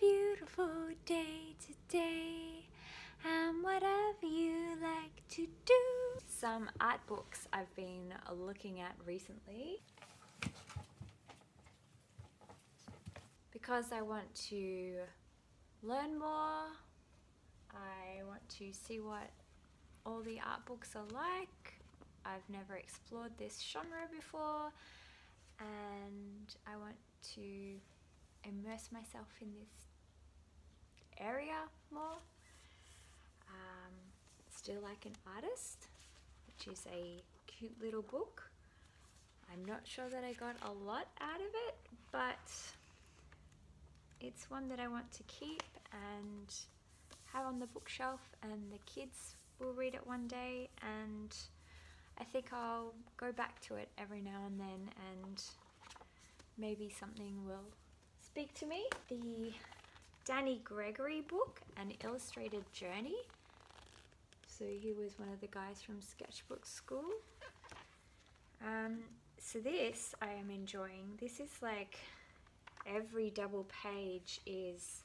beautiful day today, and whatever you like to do. Some art books I've been looking at recently because I want to learn more. I want to see what all the art books are like. I've never explored this genre before and I want to immerse myself in this area more. Um, steal like an artist, which is a cute little book. I'm not sure that I got a lot out of it, but it's one that I want to keep and have on the bookshelf and the kids will read it one day and I think I'll go back to it every now and then and maybe something will speak to me. The Danny Gregory book, An Illustrated Journey. So he was one of the guys from Sketchbook School. Um, so this I am enjoying. This is like every double page is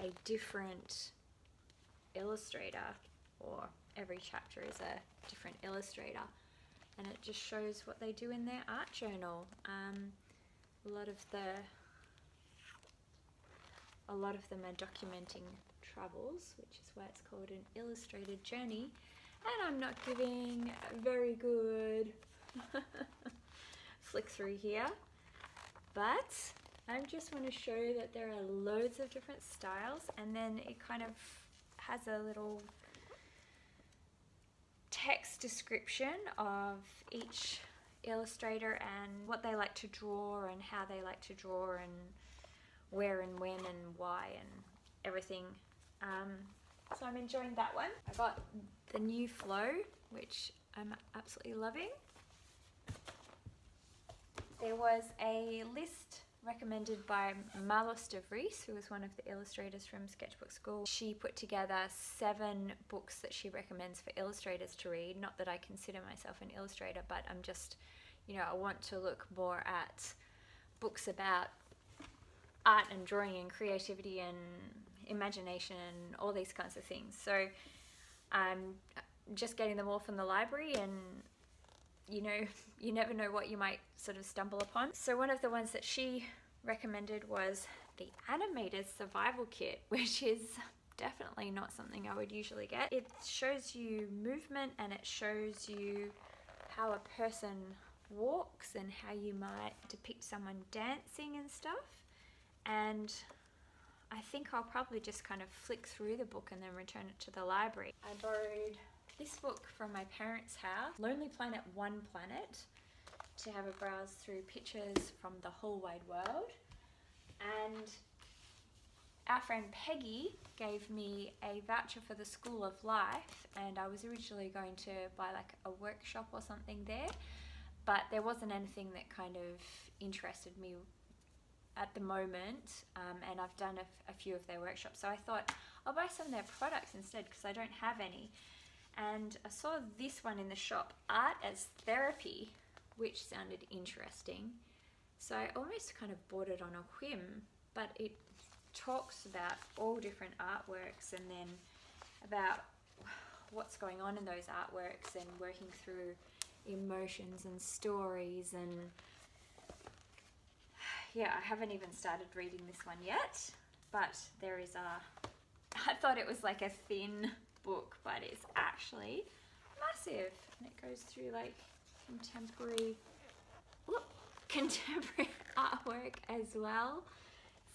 a different illustrator or every chapter is a different illustrator and it just shows what they do in their art journal. Um, a lot of the a lot of them are documenting travels, which is why it's called an illustrated journey. And I'm not giving a very good flick through here, but I just want to show that there are loads of different styles and then it kind of has a little text description of each illustrator and what they like to draw and how they like to draw and where and when and why and everything. Um, so I'm enjoying that one. I got the new Flow, which I'm absolutely loving. There was a list recommended by Marloes de Vries, who was one of the illustrators from Sketchbook School. She put together seven books that she recommends for illustrators to read. Not that I consider myself an illustrator, but I'm just, you know, I want to look more at books about art and drawing and creativity and imagination and all these kinds of things. So I'm just getting them all from the library and you know, you never know what you might sort of stumble upon. So one of the ones that she recommended was the Animated Survival Kit, which is definitely not something I would usually get. It shows you movement and it shows you how a person walks and how you might depict someone dancing and stuff. And I think I'll probably just kind of flick through the book and then return it to the library. I borrowed this book from my parents' house, Lonely Planet One Planet, to have a browse through pictures from the whole wide world. And our friend Peggy gave me a voucher for the School of Life, and I was originally going to buy like a workshop or something there, but there wasn't anything that kind of interested me at the moment, um, and I've done a, a few of their workshops. So I thought I'll buy some of their products instead because I don't have any and I saw this one in the shop, Art as Therapy, which sounded interesting. So I almost kind of bought it on a whim, but it talks about all different artworks and then about what's going on in those artworks and working through emotions and stories and yeah, I haven't even started reading this one yet, but there is a, I thought it was like a thin book, but it's actually massive. And it goes through like contemporary, whoop, contemporary artwork as well.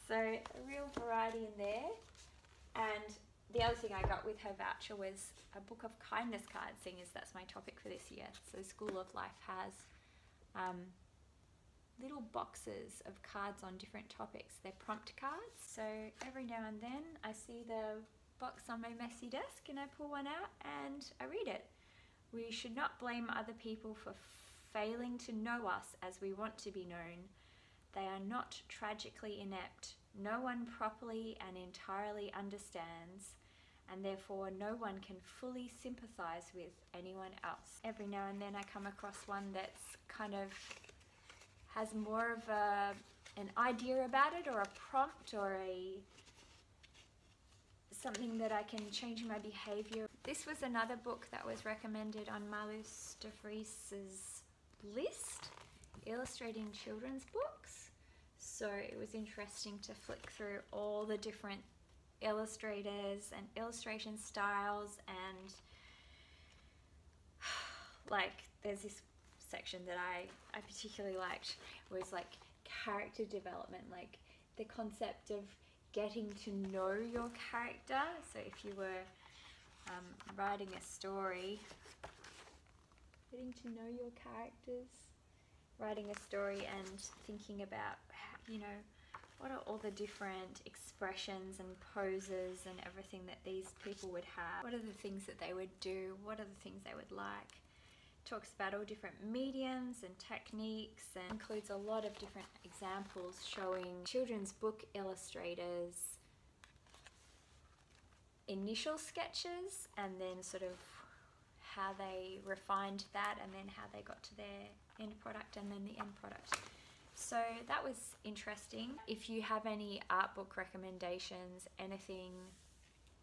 So a real variety in there. And the other thing I got with her voucher was a book of kindness cards, seeing as that's my topic for this year. So School of Life has um, little boxes of cards on different topics. They're prompt cards. So every now and then I see the box on my messy desk and I pull one out and I read it. We should not blame other people for failing to know us as we want to be known. They are not tragically inept. No one properly and entirely understands and therefore no one can fully sympathize with anyone else. Every now and then I come across one that's kind of has more of a, an idea about it or a prompt or a something that I can change my behavior. This was another book that was recommended on Marloes de Vries's list, illustrating children's books. So it was interesting to flick through all the different illustrators and illustration styles and like there's this section that I, I particularly liked was like character development, like the concept of getting to know your character. So if you were um, writing a story, getting to know your characters, writing a story and thinking about, you know, what are all the different expressions and poses and everything that these people would have? What are the things that they would do? What are the things they would like? Talks about all different mediums and techniques and includes a lot of different examples showing children's book illustrators initial sketches and then sort of how they refined that and then how they got to their end product and then the end product. So that was interesting. If you have any art book recommendations, anything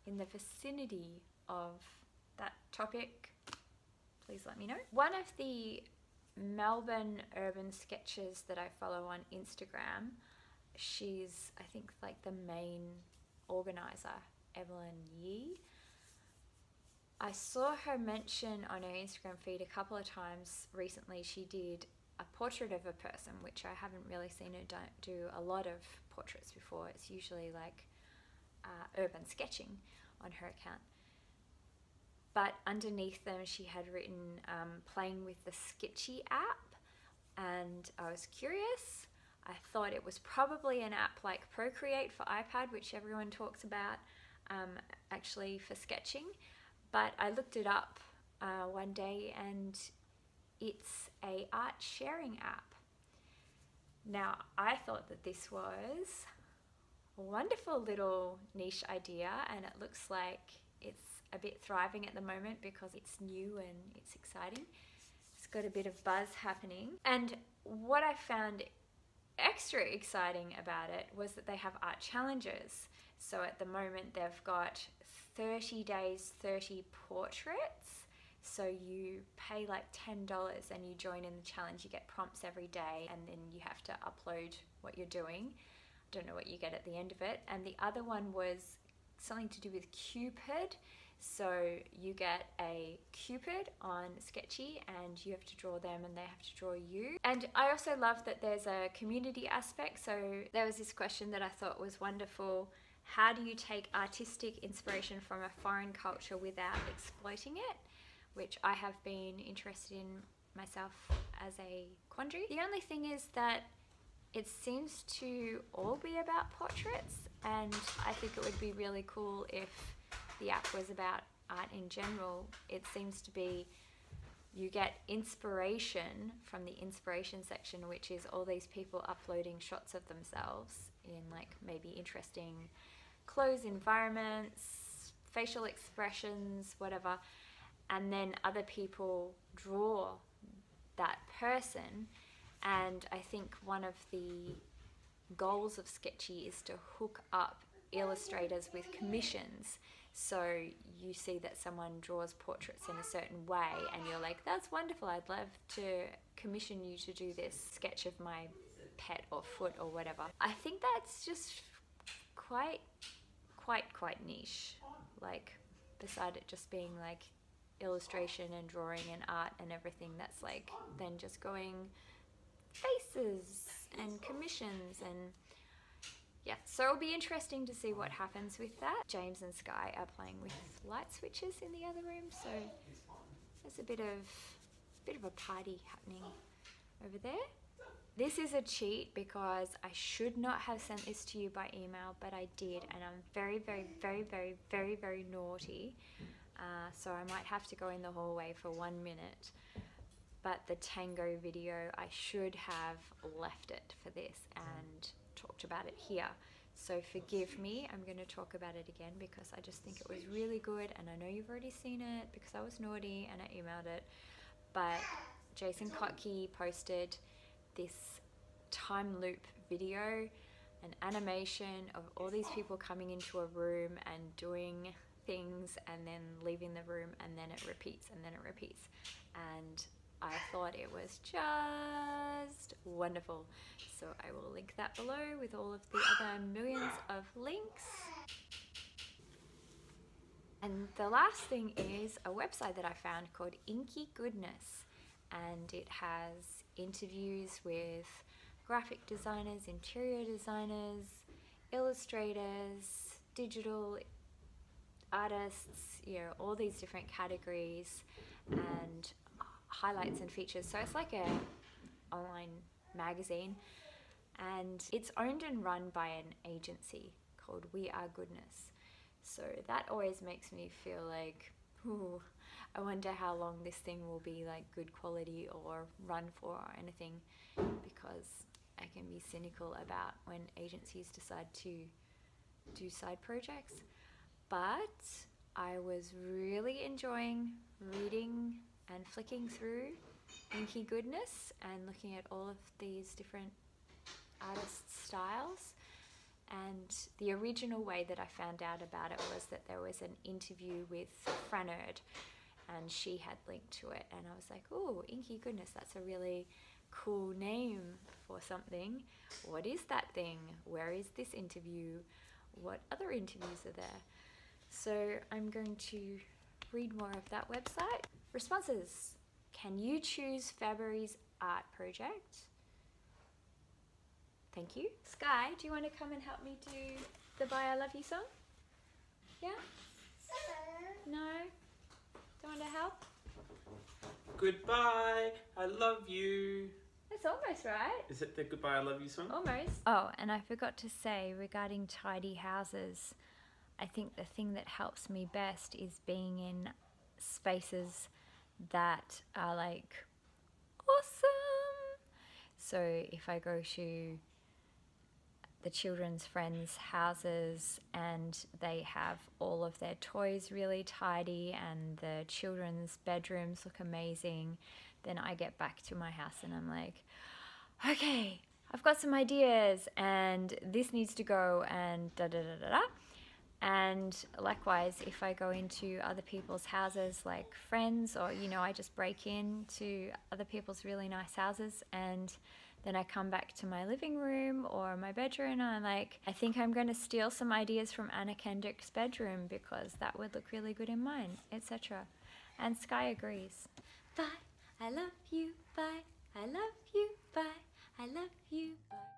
in the vicinity of that topic, please let me know. One of the Melbourne urban sketches that I follow on Instagram, she's, I think, like the main organizer, Evelyn Yee. I saw her mention on her Instagram feed a couple of times recently. She did a portrait of a person, which I haven't really seen her do a lot of portraits before. It's usually like uh, urban sketching on her account but underneath them she had written um, playing with the Sktchy app and I was curious. I thought it was probably an app like Procreate for iPad, which everyone talks about um, actually for sketching, but I looked it up uh, one day and it's a art sharing app. Now I thought that this was a wonderful little niche idea and it looks like it's a bit thriving at the moment because it's new and it's exciting. It's got a bit of buzz happening. And what I found extra exciting about it was that they have art challenges. So at the moment, they've got 30 days, 30 portraits. So you pay like $10 and you join in the challenge. You get prompts every day and then you have to upload what you're doing. I don't know what you get at the end of it. And the other one was something to do with Cupid. So you get a cupid on Sktchy and you have to draw them and they have to draw you. And I also love that there's a community aspect. So there was this question that I thought was wonderful. How do you take artistic inspiration from a foreign culture without exploiting it? Which I have been interested in myself as a quandary. The only thing is that it seems to all be about portraits and I think it would be really cool if the app was about art in general, it seems to be you get inspiration from the inspiration section, which is all these people uploading shots of themselves in like maybe interesting clothes environments, facial expressions, whatever. And then other people draw that person. And I think one of the goals of Sktchy is to hook up illustrators with commissions so you see that someone draws portraits in a certain way, and you're like, that's wonderful, I'd love to commission you to do this sketch of my pet or foot or whatever. I think that's just quite, quite, quite niche. Like, beside it just being like illustration and drawing and art and everything, that's like then just going faces and commissions and yeah, so it'll be interesting to see what happens with that. James and Sky are playing with light switches in the other room, so there's a bit of a bit of a party happening over there. This is a cheat because I should not have sent this to you by email, but I did, and I'm very, very, very, very, very, very naughty. Uh, so I might have to go in the hallway for one minute. But the tango video, I should have left it for this, and talked about it here. So forgive me, I'm going to talk about it again because I just think it was really good and I know you've already seen it because I was naughty and I emailed it. But Jason Kottke posted this time loop video an animation of all these people coming into a room and doing things and then leaving the room and then it repeats and then it repeats. And I thought it was just wonderful. So I will link that below with all of the other millions of links. And the last thing is a website that I found called Inky Goodness, and it has interviews with graphic designers, interior designers, illustrators, digital artists, you know, all these different categories and highlights and features. So it's like a online magazine and it's owned and run by an agency called We Are Goodness. So that always makes me feel like, ooh, I wonder how long this thing will be like good quality or run for or anything because I can be cynical about when agencies decide to do side projects. But I was really enjoying reading and flicking through Inky Goodness and looking at all of these different artists' styles. And the original way that I found out about it was that there was an interview with Frannerd and she had linked to it. And I was like, oh, Inky Goodness, that's a really cool name for something. What is that thing? Where is this interview? What other interviews are there? So I'm going to read more of that website. Responses. Can you choose February's art project? Thank you. Sky, do you want to come and help me do the Bye I Love You song? Yeah? No? Don't want to help? Goodbye, I love you. That's almost right. Is it the Goodbye, I love you song? Almost. Oh, and I forgot to say regarding tidy houses, I think the thing that helps me best is being in spaces that are like awesome. So if I go to the children's friends' houses and they have all of their toys really tidy and the children's bedrooms look amazing, then I get back to my house and I'm like, okay, I've got some ideas and this needs to go and da da da da da. And likewise, if I go into other people's houses, like friends, or you know, I just break into other people's really nice houses and then I come back to my living room or my bedroom and I'm like, I think I'm going to steal some ideas from Anna Kendrick's bedroom because that would look really good in mine, etc. And Sky agrees. Bye, I love you, bye, I love you, bye, I love you, bye.